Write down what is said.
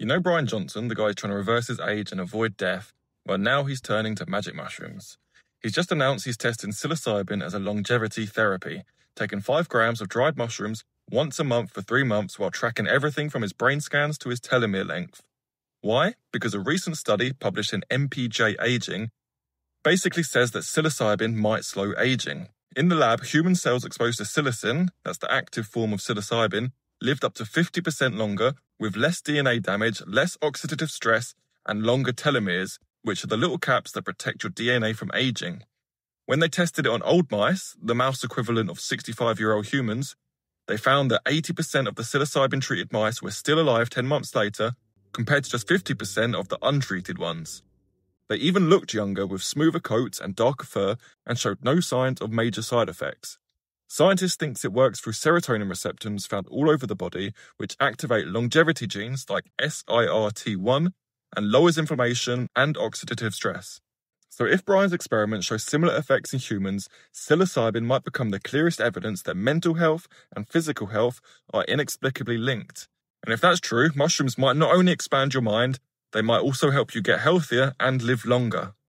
You know Bryan Johnson, the guy trying to reverse his age and avoid death? Well, now he's turning to magic mushrooms. He's just announced he's testing psilocybin as a longevity therapy, taking 5 grams of dried mushrooms once a month for three months while tracking everything from his brain scans to his telomere length. Why? Because a recent study published in npj Aging basically says that psilocybin might slow aging. In the lab, human cells exposed to psilocin, that's the active form of psilocybin, lived up to 50% longer with less DNA damage, less oxidative stress, and longer telomeres, which are the little caps that protect your DNA from aging. When they tested it on old mice, the mouse equivalent of 65 year old humans, they found that 80% of the psilocybin treated mice were still alive 10 months later, compared to just 50% of the untreated ones. They even looked younger with smoother coats and darker fur and showed no signs of major side effects. Scientists think it works through serotonin receptors found all over the body, which activate longevity genes like SIRT1 and lowers inflammation and oxidative stress. So, if Bryan's experiments show similar effects in humans, psilocybin might become the clearest evidence that mental health and physical health are inexplicably linked. And if that's true, mushrooms might not only expand your mind, they might also help you get healthier and live longer.